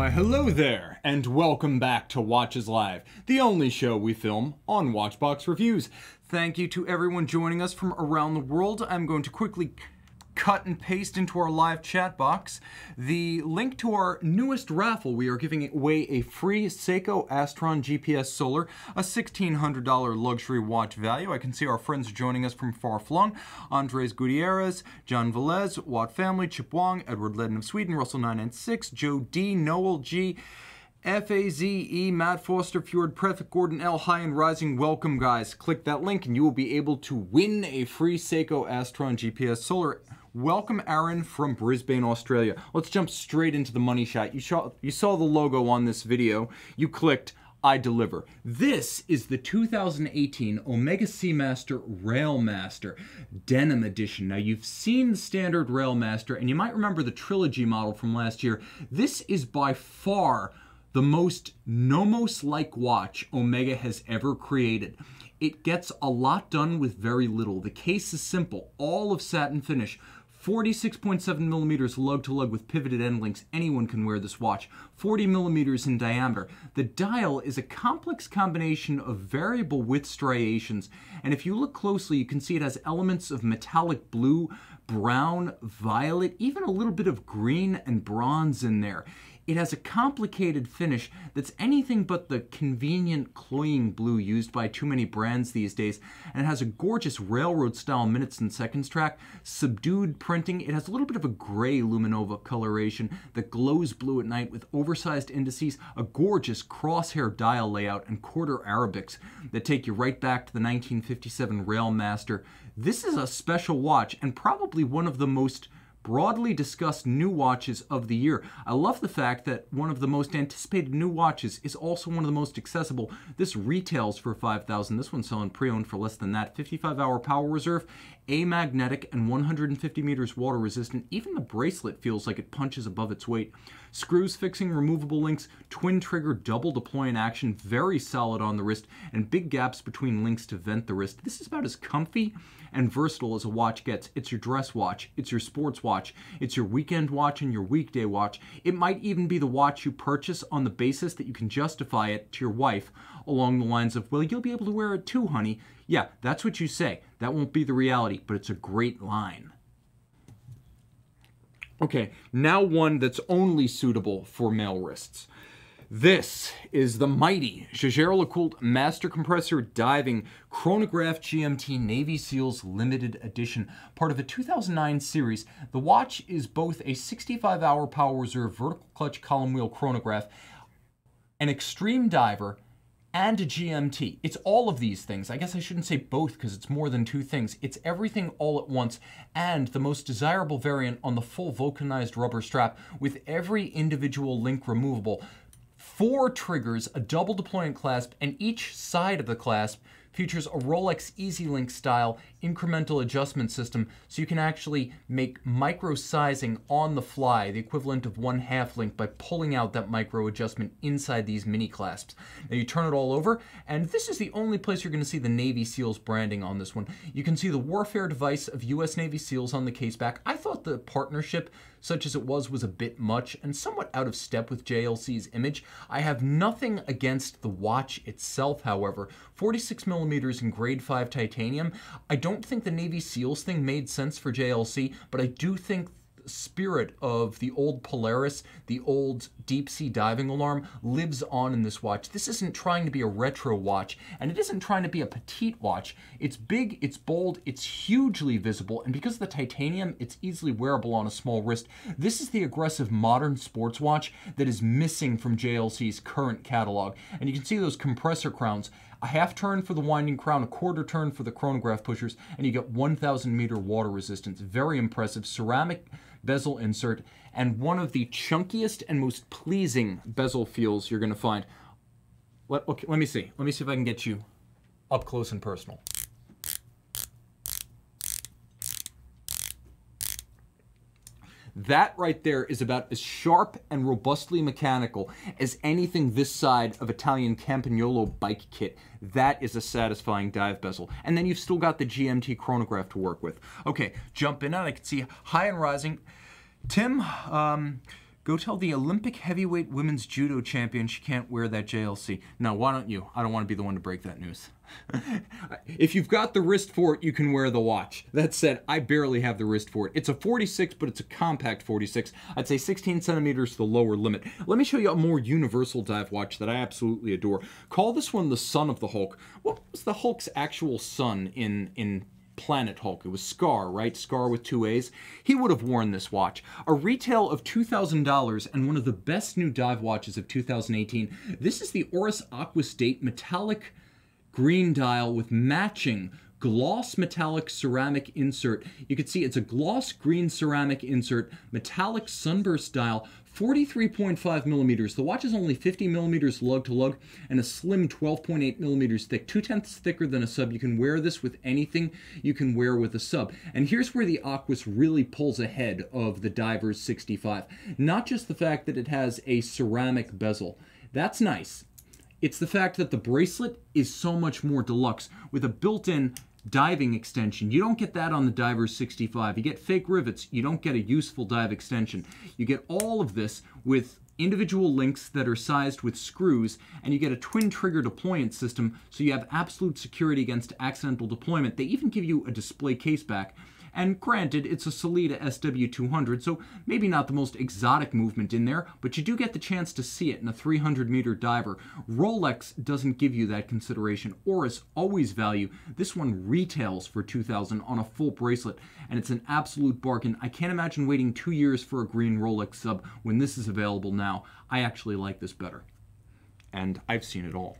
Why, hello there, and welcome back to Watches Live, the only show we film on Watchbox Reviews. Thank you to everyone joining us from around the world. I'm going to quickly cut and paste into our live chat box the link to our newest raffle. We are giving away a free Seiko Astron GPS Solar, a $1,600 luxury watch value. I can see our friends joining us from far flung. Andres Gutierrez, John Velez, Watt Family, Chip Wong, Edward Ledden of Sweden, Russell996, Joe D, Noel G, F-A-Z-E, Matt Foster, Fjord, Prefect, Gordon L, High and Rising. Welcome, guys. Click that link and you will be able to win a free Seiko Astron GPS Solar. Welcome, Aaron from Brisbane, Australia. Let's jump straight into the money shot. You saw, you saw the logo on this video. You clicked I deliver. This is the 2018 Omega Seamaster Railmaster Denim Edition. Now, you've seen the standard Railmaster, and you might remember the Trilogy model from last year. This is by far the most Nomos-like watch Omega has ever created. It gets a lot done with very little. The case is simple, all of satin finish, 46.7 millimeters lug to lug with pivoted end links. Anyone can wear this watch. 40 millimeters in diameter. The dial is a complex combination of variable width striations. And if you look closely, you can see it has elements of metallic blue, brown, violet, even a little bit of green and bronze in there. It has a complicated finish that's anything but the convenient cloying blue used by too many brands these days, and it has a gorgeous railroad style minutes and seconds track, subdued printing. It has a little bit of a gray luminova coloration that glows blue at night with oversized indices, a gorgeous crosshair dial layout, and quarter Arabics that take you right back to the 1957 Railmaster. This is a special watch and probably one of the most broadly discussed new watches of the year. I love the fact that one of the most anticipated new watches is also one of the most accessible. This retails for 5000 This one's selling pre-owned for less than that. 55-hour power reserve, amagnetic, and 150 meters water resistant. Even the bracelet feels like it punches above its weight. Screws fixing, removable links, twin trigger, double deploy in action, very solid on the wrist, and big gaps between links to vent the wrist. This is about as comfy and versatile as a watch gets. It's your dress watch, it's your sports watch, it's your weekend watch and your weekday watch. It might even be the watch you purchase on the basis that you can justify it to your wife along the lines of, well, you'll be able to wear it too, honey. Yeah, that's what you say. That won't be the reality, but it's a great line. Okay, now one that's only suitable for male wrists. This is the mighty Jaeger-LeCoultre Master Compressor Diving Chronograph GMT Navy SEALs Limited Edition, part of a 2009 series. The watch is both a 65-hour power reserve vertical clutch column wheel chronograph, an extreme diver, and a GMT. It's all of these things. I guess I shouldn't say both because it's more than two things. It's everything all at once and the most desirable variant on the full vulcanized rubber strap with every individual link removable four triggers, a double deployment clasp, and each side of the clasp features a Rolex EasyLink style incremental adjustment system so you can actually make micro sizing on the fly, the equivalent of one half link by pulling out that micro adjustment inside these mini clasps. Now you turn it all over and this is the only place you're going to see the Navy SEALs branding on this one. You can see the warfare device of US Navy SEALs on the case back. I thought the partnership such as it was was a bit much and somewhat out of step with JLC's image. I have nothing against the watch itself, however. 46 millimeters in grade 5 titanium. I don't don't think the Navy SEALs thing made sense for JLC, but I do think spirit of the old Polaris, the old deep sea diving alarm, lives on in this watch. This isn't trying to be a retro watch, and it isn't trying to be a petite watch. It's big, it's bold, it's hugely visible, and because of the titanium, it's easily wearable on a small wrist. This is the aggressive modern sports watch that is missing from JLC's current catalog. And you can see those compressor crowns a half turn for the winding crown, a quarter turn for the chronograph pushers, and you get 1,000 meter water resistance. Very impressive. Ceramic bezel insert, and one of the chunkiest and most pleasing bezel feels you're going to find. Let, okay, let me see. Let me see if I can get you up close and personal. That right there is about as sharp and robustly mechanical as anything this side of Italian Campagnolo bike kit. That is a satisfying dive bezel. And then you've still got the GMT chronograph to work with. Okay, jump in and I can see high and rising. Tim, um, Go tell the Olympic heavyweight women's judo champion she can't wear that JLC. Now, why don't you? I don't want to be the one to break that news. if you've got the wrist for it, you can wear the watch. That said, I barely have the wrist for it. It's a 46, but it's a compact 46. I'd say 16 centimeters the lower limit. Let me show you a more universal dive watch that I absolutely adore. Call this one the son of the Hulk. What was the Hulk's actual son in in Planet Hulk. It was Skaar, right? Scar with two A's. He would have worn this watch. A retail of $2,000 and one of the best new dive watches of 2018. This is the Oris Aquis Date metallic green dial with matching gloss metallic ceramic insert. You can see it's a gloss green ceramic insert, metallic sunburst dial, 43.5 millimeters. The watch is only 50 millimeters lug to lug and a slim 12.8 millimeters thick, two tenths thicker than a sub. You can wear this with anything you can wear with a sub. And here's where the Aquis really pulls ahead of the Divers 65. Not just the fact that it has a ceramic bezel. That's nice. It's the fact that the bracelet is so much more deluxe with a built-in diving extension. You don't get that on the Diver 65. You get fake rivets. You don't get a useful dive extension. You get all of this with individual links that are sized with screws, and you get a twin trigger deployment system so you have absolute security against accidental deployment. They even give you a display case back and granted, it's a Sellita SW200, so maybe not the most exotic movement in there, but you do get the chance to see it in a 300 meter diver. Rolex doesn't give you that consideration. Oris always value. This one retails for 2000 on a full bracelet, and it's an absolute bargain. I can't imagine waiting two years for a green Rolex sub when this is available now. I actually like this better. And I've seen it all.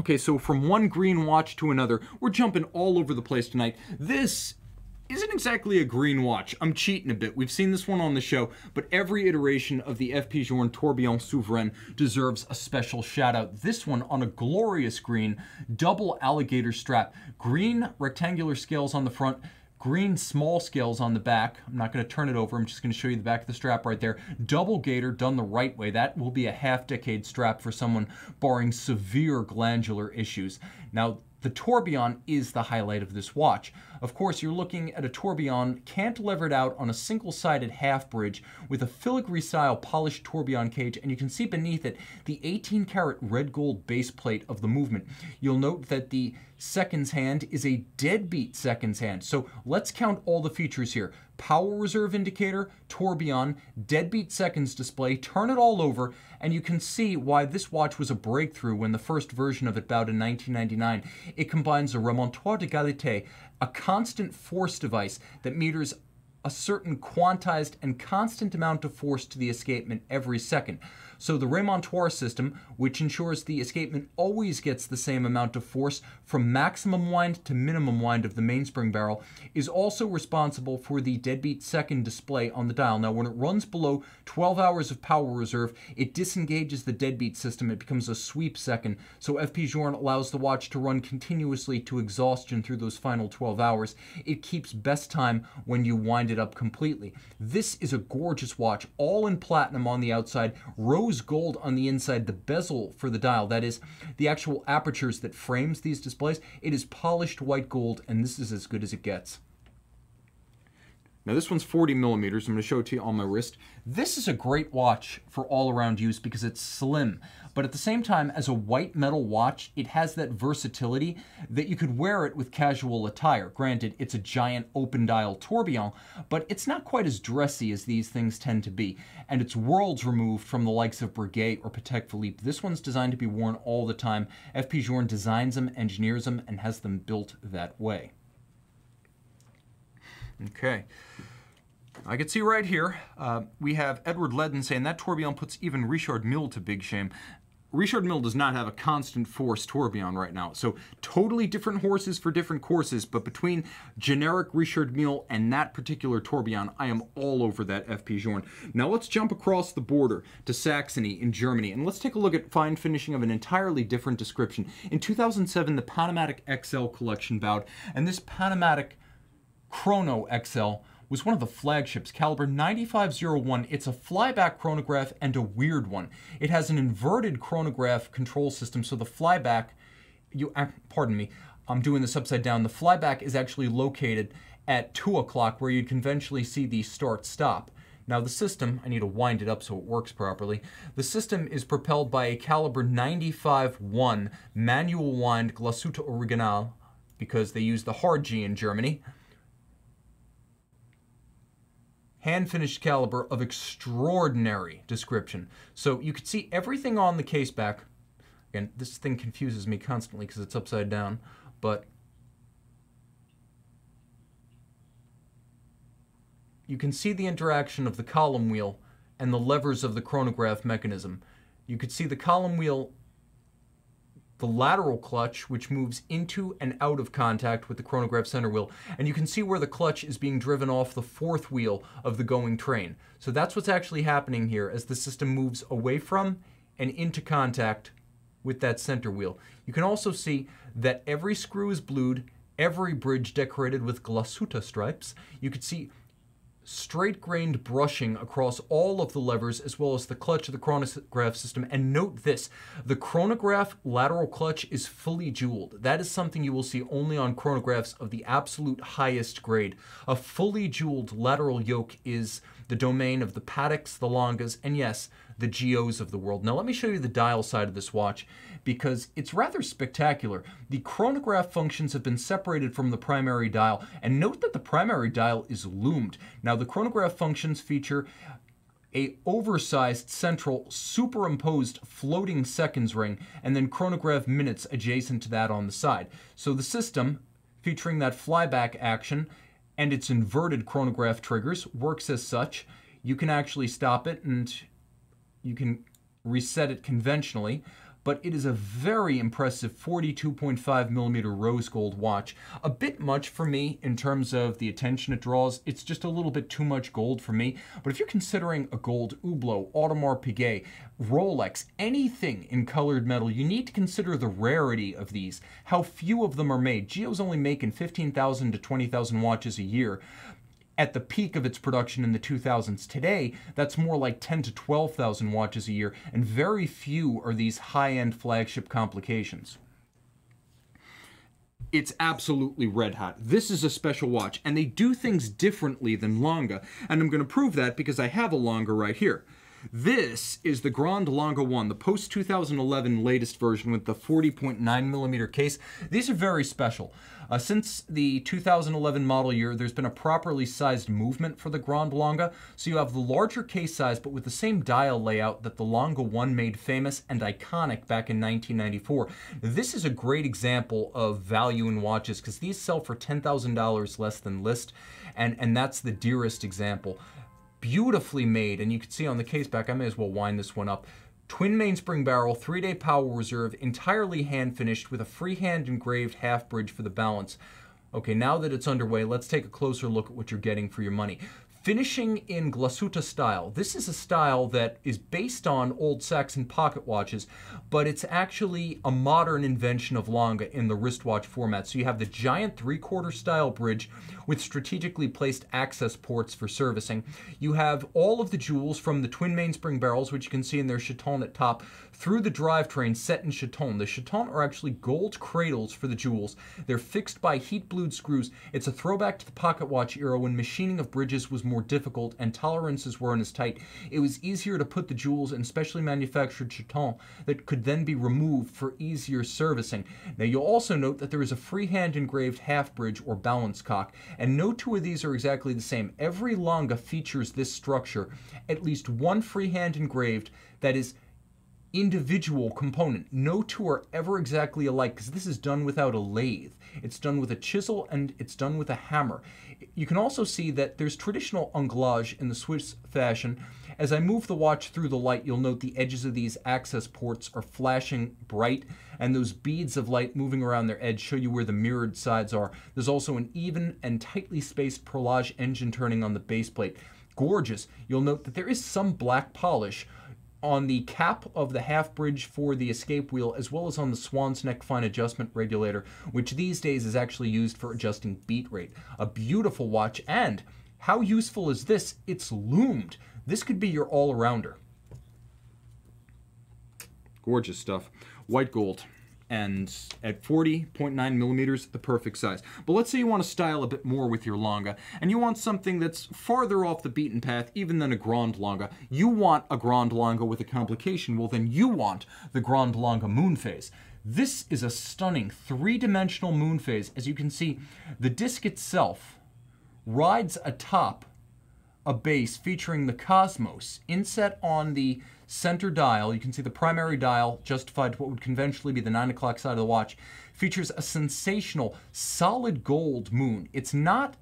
Okay, so from one green watch to another, we're jumping all over the place tonight. This isn't exactly a green watch. I'm cheating a bit. We've seen this one on the show, but every iteration of the FP Journe Tourbillon Souverain deserves a special shout out. This one on a glorious green, double alligator strap, green rectangular scales on the front, green small scales on the back. I'm not going to turn it over. I'm just going to show you the back of the strap right there. Double gator done the right way. That will be a half decade strap for someone barring severe glandular issues. Now, the tourbillon is the highlight of this watch. Of course, you're looking at a tourbillon cantilevered out on a single-sided half bridge with a filigree style polished tourbillon cage, and you can see beneath it the 18 karat red gold base plate of the movement. You'll note that the seconds hand is a deadbeat seconds hand. So let's count all the features here power reserve indicator, tourbillon, deadbeat seconds display, turn it all over, and you can see why this watch was a breakthrough when the first version of it bowed in 1999. It combines a remontoire d'égalité, a constant force device that meters a certain quantized and constant amount of force to the escapement every second. So the remontoire system, which ensures the escapement always gets the same amount of force from maximum wind to minimum wind of the mainspring barrel, is also responsible for the deadbeat second display on the dial. Now when it runs below 12 hours of power reserve, it disengages the deadbeat system. It becomes a sweep second. So FP Journe allows the watch to run continuously to exhaustion through those final 12 hours. It keeps best time when you wind it up completely. This is a gorgeous watch, all in platinum on the outside, rose gold on the inside, the bezel for the dial, that is the actual apertures that frames these displays, it is polished white gold and this is as good as it gets. Now this one's 40 millimeters. I'm going to show it to you on my wrist. This is a great watch for all-around use because it's slim. But at the same time, as a white metal watch, it has that versatility that you could wear it with casual attire. Granted, it's a giant open dial tourbillon, but it's not quite as dressy as these things tend to be. And it's worlds removed from the likes of Breguet or Patek Philippe. This one's designed to be worn all the time. FP Journe designs them, engineers them, and has them built that way. Okay. I can see right here, uh, we have Edward Ledden saying that tourbillon puts even Richard Mille to big shame. Richard Mille does not have a constant force tourbillon right now, so totally different horses for different courses, but between generic Richard Mille and that particular tourbillon, I am all over that FP Journe. Now let's jump across the border to Saxony in Germany, and let's take a look at fine finishing of an entirely different description. In 2007, the PanoMatic XL collection bowed, and this PanoMatic Chrono XL was one of the flagships, caliber 9501. It's a flyback chronograph and a weird one. It has an inverted chronograph control system, so the flyback, you, uh, pardon me, I'm doing this upside down. The flyback is actually located at 2 o'clock where you'd conventionally see the start-stop. Now the system, I need to wind it up so it works properly. The system is propelled by a caliber 95-1 manual wind Glashütte Original because they use the hard G in Germany. Hand finished caliber of extraordinary description. So you could see everything on the case back. Again, this thing confuses me constantly because it's upside down, but you can see the interaction of the column wheel and the levers of the chronograph mechanism. You could see the column wheel, the lateral clutch, which moves into and out of contact with the chronograph center wheel, and you can see where the clutch is being driven off the fourth wheel of the going train. So that's what's actually happening here as the system moves away from and into contact with that center wheel. You can also see that every screw is blued, every bridge decorated with Glashütte stripes. You can see straight grained brushing across all of the levers as well as the clutch of the chronograph system. And note this, the chronograph lateral clutch is fully jeweled. That is something you will see only on chronographs of the absolute highest grade. A fully jeweled lateral yoke is the domain of the Pateks, the Langes, and yes, the GOs of the world. Now let me show you the dial side of this watch because it's rather spectacular. The chronograph functions have been separated from the primary dial, and note that the primary dial is loomed. Now the chronograph functions feature a oversized central superimposed floating seconds ring and then chronograph minutes adjacent to that on the side. So the system featuring that flyback action and its inverted chronograph triggers works as such. You can actually stop it and you can reset it conventionally but it is a very impressive 42.5 millimeter rose gold watch. A bit much for me in terms of the attention it draws. It's just a little bit too much gold for me. But if you're considering a gold Hublot, Audemars Piguet, Rolex, anything in colored metal, you need to consider the rarity of these, how few of them are made. GO's only making 15,000 to 20,000 watches a year, at the peak of its production in the 2000s. Today, that's more like 10 to 12,000 watches a year, and very few are these high-end flagship complications. It's absolutely red hot. This is a special watch, and they do things differently than Lange, and I'm going to prove that because I have a Lange right here. This is the Grand Lange 1, the post-2011 latest version with the 40.9 millimeter case. These are very special. Uh, since the 2011 model year, there's been a properly sized movement for the Grand Lange, so you have the larger case size but with the same dial layout that the Lange 1 made famous and iconic back in 1994. This is a great example of value in watches because these sell for $10,000 less than list, and, and that's the dearest example beautifully made, and you can see on the case back, I may as well wind this one up. Twin mainspring barrel, three-day power reserve, entirely hand finished with a freehand engraved half bridge for the balance. Okay, now that it's underway, let's take a closer look at what you're getting for your money. Finishing in Glashütte style. This is a style that is based on old Saxon pocket watches, but it's actually a modern invention of Lange in the wristwatch format. So you have the giant three-quarter style bridge with strategically placed access ports for servicing. You have all of the jewels from the twin mainspring barrels, which you can see in their chaton at top, through the drivetrain set in chaton. The chaton are actually gold cradles for the jewels. They're fixed by heat blued screws. It's a throwback to the pocket watch era when machining of bridges was more difficult and tolerances weren't as tight. It was easier to put the jewels in specially manufactured chaton that could then be removed for easier servicing. Now you'll also note that there is a freehand engraved half bridge or balance cock, and no two of these are exactly the same. Every Lange features this structure, at least one freehand engraved that is individual component. No two are ever exactly alike because this is done without a lathe. It's done with a chisel and it's done with a hammer. You can also see that there's traditional anglage in the Swiss fashion. As I move the watch through the light, you'll note the edges of these access ports are flashing bright and those beads of light moving around their edge show you where the mirrored sides are. There's also an even and tightly spaced perlage engine turning on the base plate. Gorgeous. You'll note that there is some black polish on the cap of the half bridge for the escape wheel, as well as on the swan's neck fine adjustment regulator, which these days is actually used for adjusting beat rate. A beautiful watch, and how useful is this? It's loomed. This could be your all-arounder. Gorgeous stuff. White gold. And at 40.9 millimeters, the perfect size. But let's say you want to style a bit more with your Lange, and you want something that's farther off the beaten path even than a Grand Lange. You want a Grand Lange with a complication, well then you want the Grand Lange moon phase. This is a stunning three-dimensional moon phase. As you can see, the disc itself rides atop a base featuring the cosmos inset on the center dial. You can see the primary dial, justified to what would conventionally be the 9 o'clock side of the watch, features a sensational solid gold moon. It's not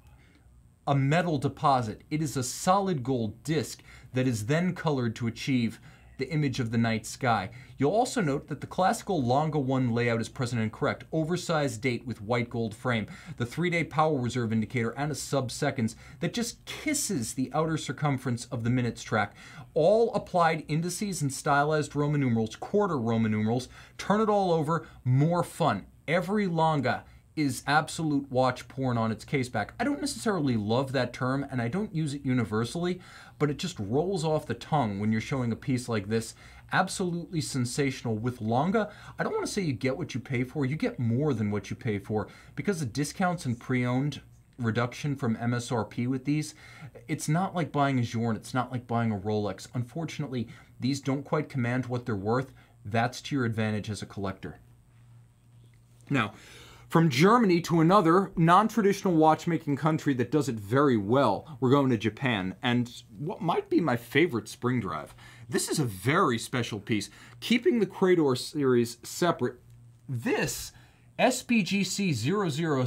a metal deposit. It is a solid gold disc that is then colored to achieve the image of the night sky. You'll also note that the classical Lange 1 layout is present and correct. Oversized date with white gold frame, the three-day power reserve indicator, and a sub-seconds that just kisses the outer circumference of the minutes track. All applied indices and stylized Roman numerals, quarter Roman numerals. Turn it all over, more fun. Every Lange is absolute watch porn on its caseback. I don't necessarily love that term and I don't use it universally, but it just rolls off the tongue when you're showing a piece like this. Absolutely sensational. With Lange, I don't want to say you get what you pay for, you get more than what you pay for because the discounts and pre-owned reduction from MSRP with these, it's not like buying a Journe, it's not like buying a Rolex. Unfortunately, these don't quite command what they're worth. That's to your advantage as a collector. Now, from Germany to another non traditional watchmaking country that does it very well, we're going to Japan, and what might be my favorite spring drive. This is a very special piece. Keeping the Credor series separate, this SBGC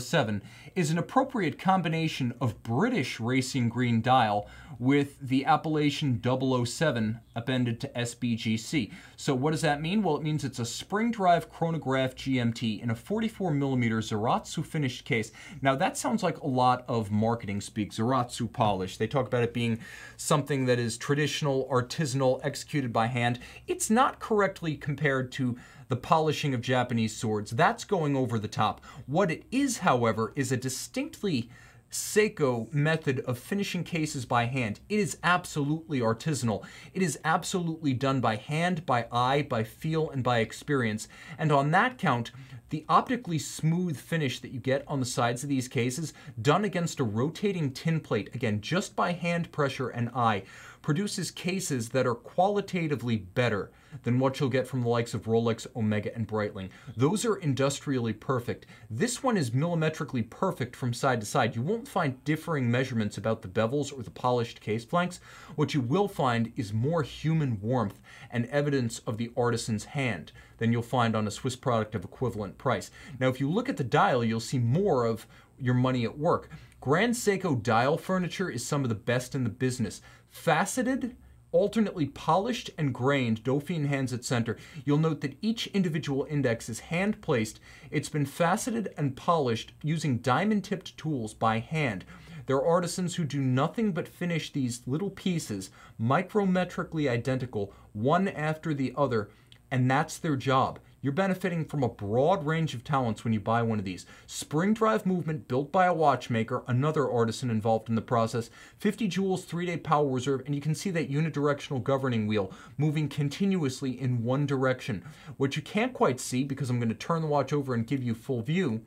007 is an appropriate combination of British racing green dial with the appellation 007 appended to SBGC. So what does that mean? Well, it means it's a spring drive chronograph GMT in a 44 millimeter Zaratsu finished case. Now that sounds like a lot of marketing speak, Zaratsu polish. They talk about it being something that is traditional, artisanal, executed by hand. It's not correctly compared to the polishing of Japanese swords. That's going over the top. What it is, however, is a distinctly Seiko method of finishing cases by hand. It is absolutely artisanal. It is absolutely done by hand, by eye, by feel, and by experience. And on that count, the optically smooth finish that you get on the sides of these cases, done against a rotating tin plate, again, just by hand pressure and eye, produces cases that are qualitatively better than what you'll get from the likes of Rolex, Omega, and Breitling. Those are industrially perfect. This one is millimetrically perfect from side to side. You won't find differing measurements about the bevels or the polished case flanks. What you will find is more human warmth and evidence of the artisan's hand than you'll find on a Swiss product of equivalent price. Now, if you look at the dial, you'll see more of your money at work. Grand Seiko dial furniture is some of the best in the business. Faceted, alternately polished and grained Dauphine hands at center. You'll note that each individual index is hand placed. It's been faceted and polished using diamond tipped tools by hand. There are artisans who do nothing but finish these little pieces micrometrically identical, one after the other, and that's their job. You're benefiting from a broad range of talents when you buy one of these. Spring drive movement built by a watchmaker, another artisan involved in the process, 50 jewels three-day power reserve, and you can see that unidirectional governing wheel moving continuously in one direction. What you can't quite see, because I'm going to turn the watch over and give you full view,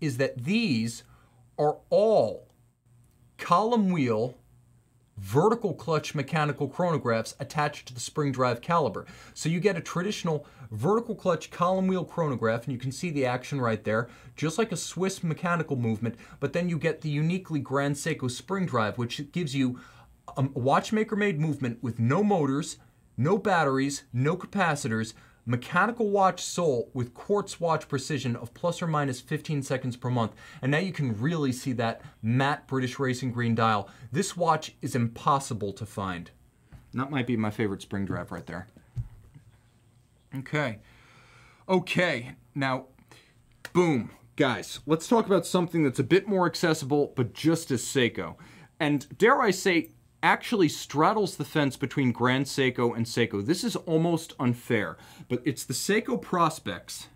is that these are all column wheel vertical clutch mechanical chronographs attached to the spring drive caliber. So you get a traditional vertical clutch column wheel chronograph, and you can see the action right there, just like a Swiss mechanical movement, but then you get the uniquely Grand Seiko spring drive, which gives you a watchmaker-made movement with no motors, no batteries, no capacitors, mechanical watch soul with quartz watch precision of plus or minus 15 seconds per month. And now you can really see that matte British Racing Green dial. This watch is impossible to find. That might be my favorite spring drive right there. Okay. Okay, now, boom. Guys, let's talk about something that's a bit more accessible, but just as Seiko. And dare I say, actually straddles the fence between Grand Seiko and Seiko. This is almost unfair, but it's the Seiko Prospex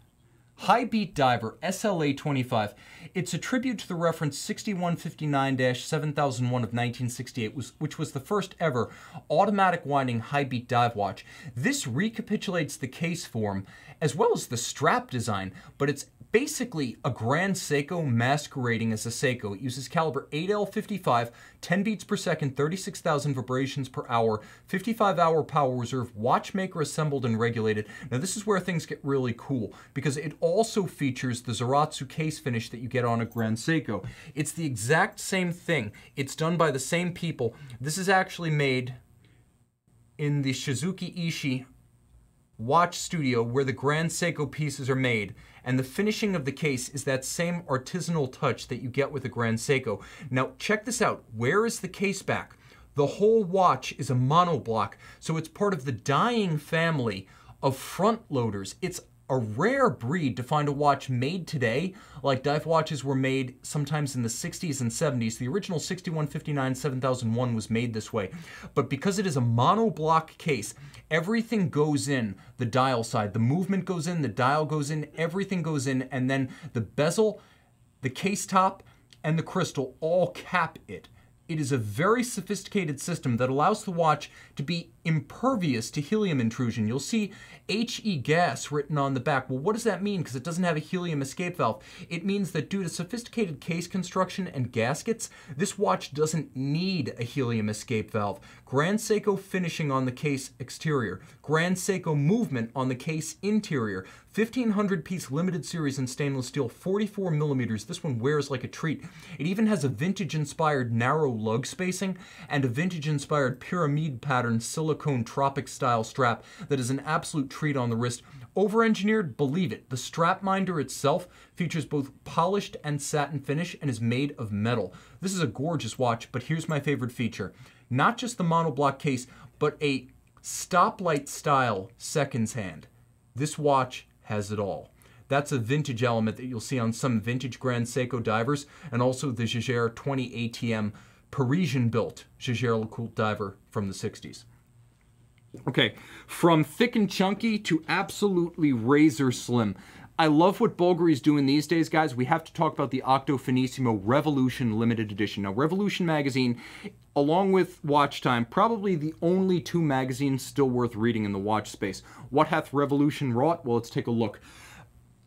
High Beat Diver SLA 25. It's a tribute to the reference 6159 7001 of 1968, which was the first ever automatic winding high beat dive watch. This recapitulates the case form as well as the strap design, but it's basically a Grand Seiko masquerading as a Seiko. It uses caliber 8L55, 10 beats per second, 36,000 vibrations per hour, 55 hour power reserve, watchmaker assembled and regulated. Now this is where things get really cool because it also features the Zaratsu case finish that you get on a Grand Seiko. It's the exact same thing. It's done by the same people. This is actually made in the Shizukuishi watch studio where the Grand Seiko pieces are made, and the finishing of the case is that same artisanal touch that you get with a Grand Seiko. Now, check this out. Where is the case back? The whole watch is a monoblock, so it's part of the dying family of front loaders. It's a rare breed to find a watch made today, like dive watches were made sometimes in the 60s and 70s. The original 6159 7001 was made this way. But because it is a monoblock case, everything goes in the dial side. The movement goes in, the dial goes in, everything goes in, and then the bezel, the case top, and the crystal all cap it. It is a very sophisticated system that allows the watch to be impervious to helium intrusion. You'll see HE gas written on the back. Well, what does that mean? Because it doesn't have a helium escape valve. It means that due to sophisticated case construction and gaskets, this watch doesn't need a helium escape valve. Grand Seiko finishing on the case exterior, Grand Seiko movement on the case interior, 1500 piece limited series in stainless steel, 44 millimeters. This one wears like a treat. It even has a vintage inspired narrow lug spacing and a vintage inspired pyramid pattern silicone tropic style strap that is an absolute treat on the wrist. Over engineered, believe it. The strap minder itself features both polished and satin finish and is made of metal. This is a gorgeous watch, but here's my favorite feature not just the monoblock case, but a stoplight style seconds hand. This watch has it all. That's a vintage element that you'll see on some vintage Grand Seiko divers and also the Jaeger 20 ATM Parisian built Jaeger LeCoultre diver from the 60s. Okay, from thick and chunky to absolutely razor slim. I love what Bulgari's doing these days, guys. We have to talk about the Octo Finissimo Revolution limited edition. Now, Revolution magazine, along with Watch Time, probably the only two magazines still worth reading in the watch space. What hath Revolution wrought? Well, let's take a look.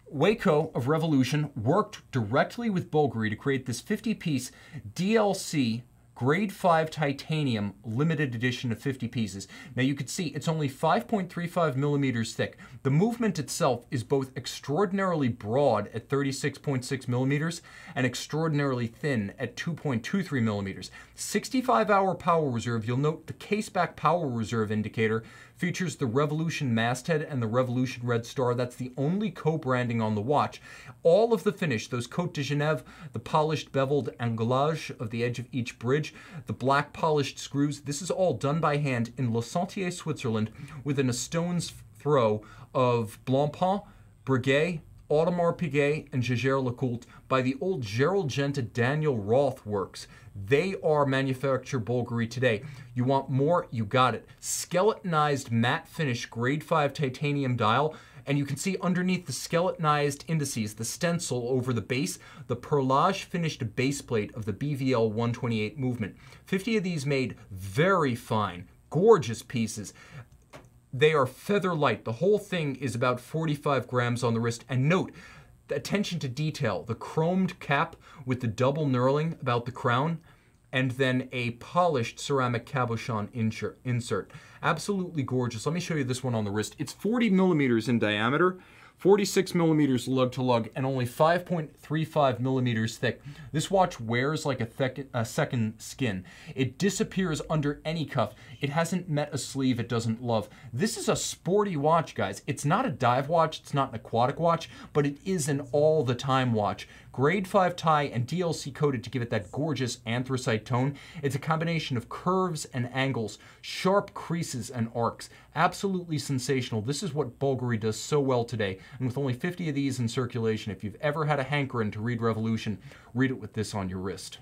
Wei Koh of Revolution worked directly with Bulgari to create this 50-piece DLC grade 5 titanium limited edition of 50 pieces. Now you can see it's only 5.35 millimeters thick. The movement itself is both extraordinarily broad at 36.6 millimeters and extraordinarily thin at 2.23 millimeters. 65 hour power reserve, you'll note the caseback power reserve indicator features the Revolution masthead and the Revolution Red Star. That's the only co-branding on the watch. All of the finish, those Cote de Genève, the polished beveled anglage of the edge of each bridge, the black polished screws, this is all done by hand in Le Sentier, Switzerland, within a stone's throw of Blancpain, Breguet, Audemars Piguet, and Jaeger LeCoultre by the old Gerald Genta Daniel Roth works. They are manufactured Bulgari today. You want more? You got it. Skeletonized matte finish grade 5 titanium dial. And you can see underneath the skeletonized indices, the stencil over the base, the perlage finished base plate of the BVL 128 movement. 50 of these made very fine, gorgeous pieces. They are feather light. The whole thing is about 45 grams on the wrist. And note, the attention to detail, the chromed cap with the double knurling about the crown, and then a polished ceramic cabochon insert. Absolutely gorgeous. Let me show you this one on the wrist. It's 40 millimeters in diameter, 46 millimeters lug to lug, and only 5.35 millimeters thick. This watch wears like a, a, second skin. It disappears under any cuff. It hasn't met a sleeve it doesn't love. This is a sporty watch, guys. It's not a dive watch, it's not an aquatic watch, but it is an all the time watch. Grade 5 tie and DLC coated to give it that gorgeous anthracite tone. It's a combination of curves and angles, sharp creases and arcs. Absolutely sensational. This is what Bulgari does so well today. And with only 50 of these in circulation, if you've ever had a hankering to read Revolution, read it with this on your wrist.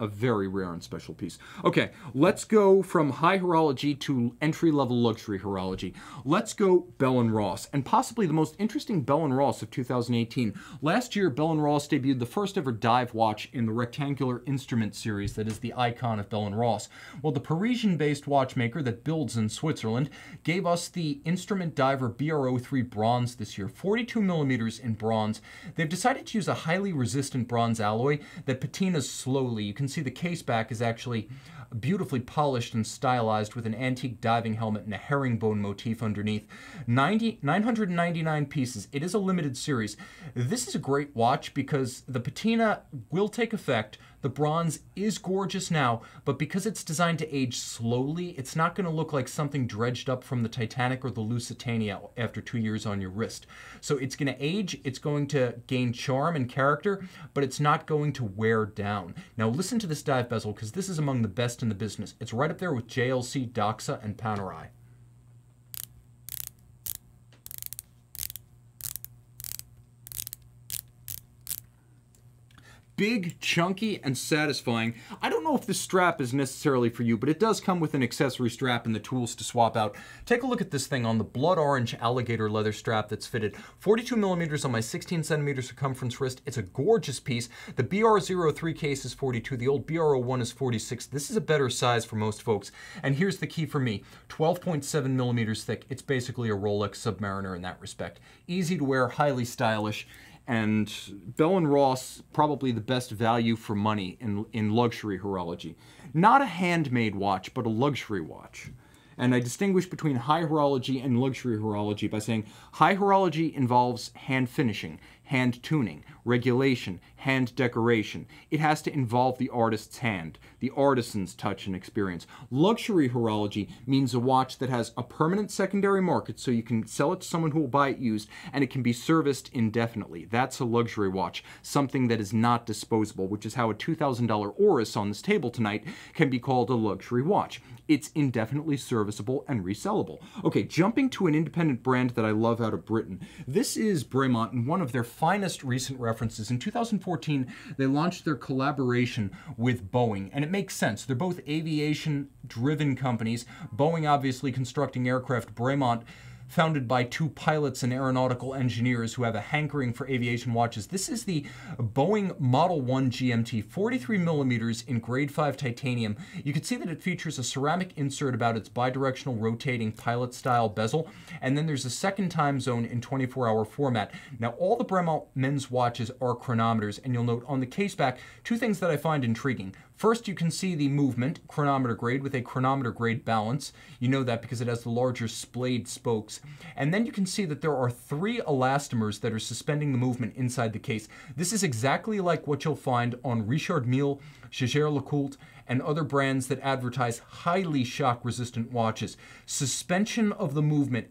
A very rare and special piece. Okay, let's go from high horology to entry-level luxury horology. Let's go Bell & Ross, and possibly the most interesting Bell & Ross of 2018. Last year, Bell & Ross debuted the first ever dive watch in the rectangular instrument series that is the icon of Bell & Ross. Well, the Parisian-based watchmaker that builds in Switzerland gave us the Instrument Diver BR03 bronze this year, 42 millimeters in bronze. They've decided to use a highly resistant bronze alloy that patinas slowly. You can see the case back is actually beautifully polished and stylized with an antique diving helmet and a herringbone motif underneath. 90, 999 pieces. It is a limited series. This is a great watch because the patina will take effect the bronze is gorgeous now, but because it's designed to age slowly, it's not going to look like something dredged up from the Titanic or the Lusitania after two years on your wrist. So it's going to age, it's going to gain charm and character, but it's not going to wear down. Now listen to this dive bezel because this is among the best in the business. It's right up there with JLC, Doxa, and Panerai. Big, chunky, and satisfying. I don't know if this strap is necessarily for you, but it does come with an accessory strap and the tools to swap out. Take a look at this thing on the blood orange alligator leather strap that's fitted. 42 millimeters on my 16 centimeter circumference wrist. It's a gorgeous piece. The BR03 case is 42. The old BR01 is 46. This is a better size for most folks. And here's the key for me. 12.7 millimeters thick. It's basically a Rolex Submariner in that respect. Easy to wear, highly stylish and Bell & Ross probably the best value for money in, in luxury horology. Not a handmade watch, but a luxury watch. And I distinguish between high horology and luxury horology by saying high horology involves hand finishing, hand tuning, regulation, hand decoration. It has to involve the artist's hand, the artisan's touch and experience. Luxury horology means a watch that has a permanent secondary market so you can sell it to someone who will buy it used and it can be serviced indefinitely. That's a luxury watch, something that is not disposable, which is how a $2,000 Oris on this table tonight can be called a luxury watch. It's indefinitely serviceable and resellable. Okay, jumping to an independent brand that I love out of Britain. This is Bremont and one of their finest recent references. In 2014, they launched their collaboration with Boeing, and it makes sense. They're both aviation driven companies. Boeing obviously constructing aircraft, Bremont founded by two pilots and aeronautical engineers who have a hankering for aviation watches. This is the Boeing Model 1 GMT, 43 millimeters in grade 5 titanium. You can see that it features a ceramic insert about its bidirectional rotating pilot style bezel, and then there's a second time zone in 24 hour format. Now, all the Bremont men's watches are chronometers, and you'll note on the case back two things that I find intriguing. First, you can see the movement chronometer grade with a chronometer grade balance. You know that because it has the larger splayed spokes. And then you can see that there are three elastomers that are suspending the movement inside the case. This is exactly like what you'll find on Richard Mille, Jaeger-LeCoultre, and other brands that advertise highly shock resistant watches. Suspension of the movement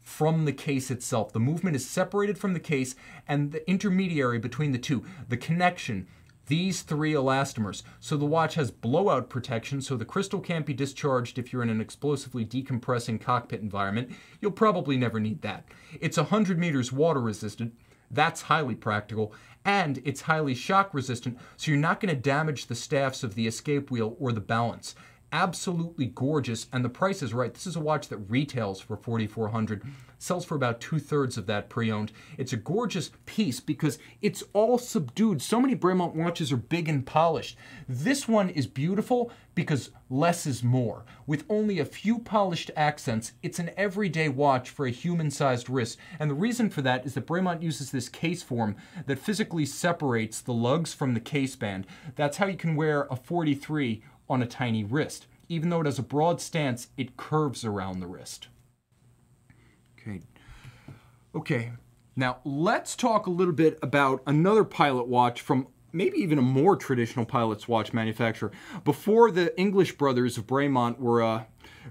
from the case itself. The movement is separated from the case and the intermediary between the two, the connection, these three elastomers. So the watch has blowout protection, so the crystal can't be discharged if you're in an explosively decompressing cockpit environment. You'll probably never need that. It's 100 meters water resistant. That's highly practical. And it's highly shock resistant, so you're not going to damage the staffs of the escape wheel or the balance absolutely gorgeous and the price is right. This is a watch that retails for 4400 sells for about two-thirds of that pre-owned. It's a gorgeous piece because it's all subdued. So many Bremont watches are big and polished. This one is beautiful because less is more. With only a few polished accents, it's an everyday watch for a human-sized wrist. And the reason for that is that Bremont uses this case form that physically separates the lugs from the case band. That's how you can wear a 43 on a tiny wrist. Even though it has a broad stance, it curves around the wrist. Okay. Okay. Now, let's talk a little bit about another pilot watch from maybe even a more traditional pilot's watch manufacturer. Before the English brothers of Bremont were a uh,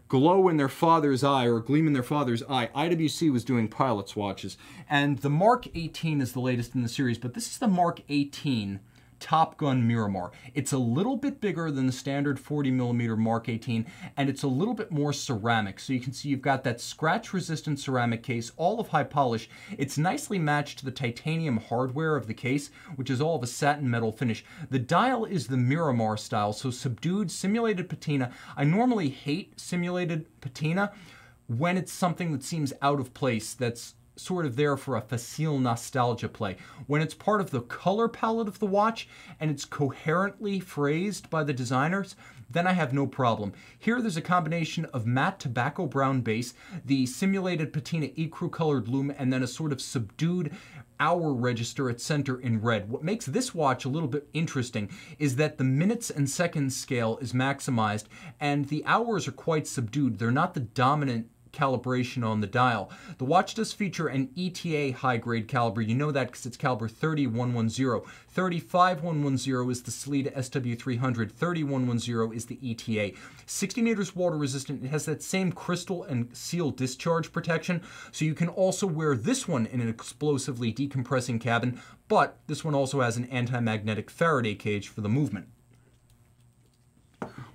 glow in their father's eye or gleam in their father's eye, IWC was doing pilot's watches. And the Mark 18 is the latest in the series, but this is the Mark 18 Top Gun Miramar. It's a little bit bigger than the standard 40 millimeter Mark 18, and it's a little bit more ceramic. So you can see you've got that scratch resistant ceramic case, all of high polish. It's nicely matched to the titanium hardware of the case, which is all of a satin metal finish. The dial is the Miramar style, so subdued simulated patina. I normally hate simulated patina when it's something that seems out of place, that's sort of there for a facile nostalgia play. When it's part of the color palette of the watch and it's coherently phrased by the designers, then I have no problem. Here there's a combination of matte tobacco brown base, the simulated patina ecru colored lume, and then a sort of subdued hour register at center in red. What makes this watch a little bit interesting is that the minutes and seconds scale is maximized and the hours are quite subdued. They're not the dominant calibration on the dial. The watch does feature an ETA high grade caliber. You know that because it's caliber 30110. 35110 is the Sellita SW300. 30110 is the ETA. 60 meters water resistant. It has that same crystal and seal discharge protection. So you can also wear this one in an explosively decompressing cabin, but this one also has an anti-magnetic Faraday cage for the movement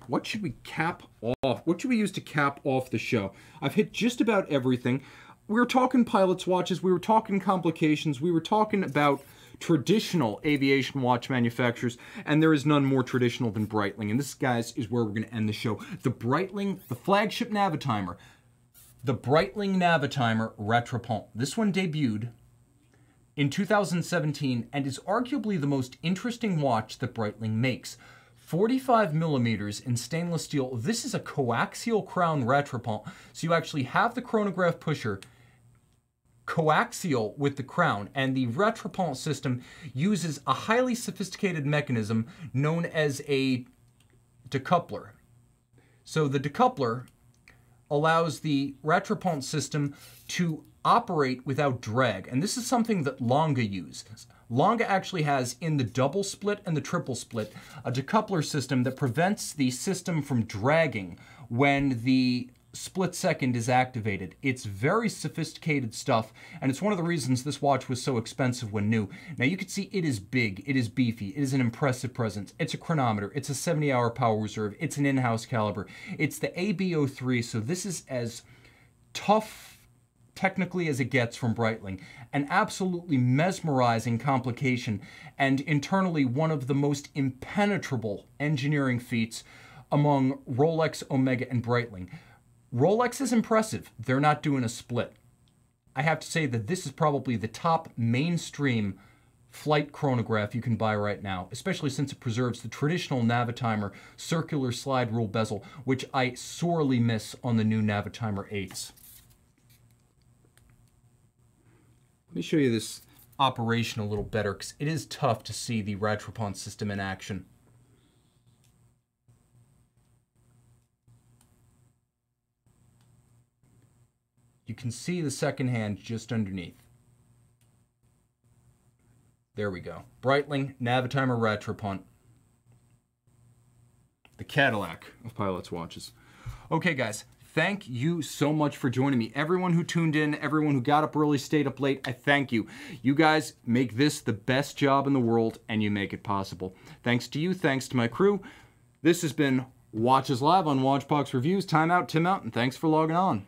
what should we cap off? What should we use to cap off the show? I've hit just about everything. We were talking pilot's watches, we were talking complications, we were talking about traditional aviation watch manufacturers, and there is none more traditional than Breitling. And this, guys, is where we're going to end the show. The Breitling, the flagship Navitimer, the Breitling Navitimer Rattrapante. This one debuted in 2017 and is arguably the most interesting watch that Breitling makes. 45 millimeters in stainless steel. This is a coaxial crown rattrapante. So you actually have the chronograph pusher coaxial with the crown and the rattrapante system uses a highly sophisticated mechanism known as a decoupler. So the decoupler allows the rattrapante system to operate without drag. And this is something that Lange uses. Lange actually has in the double split and the triple split a decoupler system that prevents the system from dragging when the split second is activated. It's very sophisticated stuff, and it's one of the reasons this watch was so expensive when new. Now you can see it is big, it is beefy, it is an impressive presence. It's a chronometer, it's a 70 hour power reserve, it's an in-house caliber. It's the AB03, so this is as tough technically as it gets from Breitling, an absolutely mesmerizing complication, and internally one of the most impenetrable engineering feats among Rolex, Omega, and Breitling. Rolex is impressive. They're not doing a split. I have to say that this is probably the top mainstream flight chronograph you can buy right now, especially since it preserves the traditional Navitimer circular slide rule bezel, which I sorely miss on the new Navitimer 8s. Let me show you this operation a little better because it is tough to see the Rattrapante system in action. You can see the second hand just underneath. There we go. Breitling Navitimer Rattrapante. The Cadillac of pilot's watches. Okay, guys, thank you so much for joining me. Everyone who tuned in, everyone who got up early, stayed up late, I thank you. You guys make this the best job in the world and you make it possible. Thanks to you, thanks to my crew. This has been Watches Live on Watchbox Reviews. Time out, Tim out, and thanks for logging on.